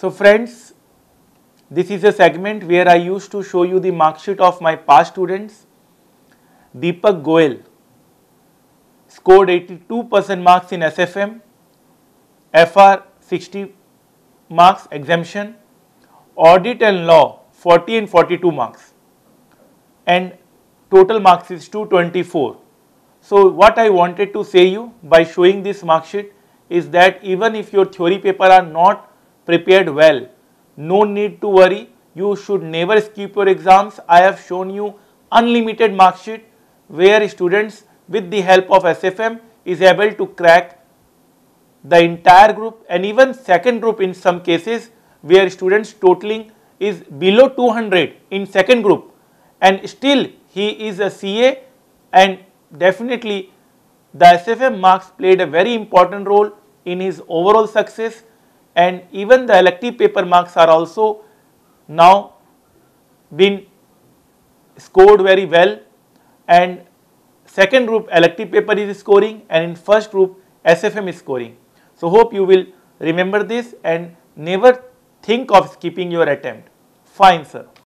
So friends, this is a segment where I used to show you the mark sheet of my past students. Deepak Goel scored 82% marks in SFM, FR 60 marks exemption, audit and law 40 and 42 marks and total marks is 224. So what I wanted to say you by showing this mark sheet is that even if your theory paper are not prepared well, no need to worry, you should never skip your exams. I have shown you unlimited mark sheet where students with the help of SFM is able to crack the entire group and even second group in some cases where students totaling is below 200 in second group. And still he is a CA and definitely the SFM marks played a very important role in his overall success and even the elective paper marks are also now been scored very well and second group elective paper is scoring and in first group SFM is scoring. So hope you will remember this and never think of skipping your attempt. Fine sir.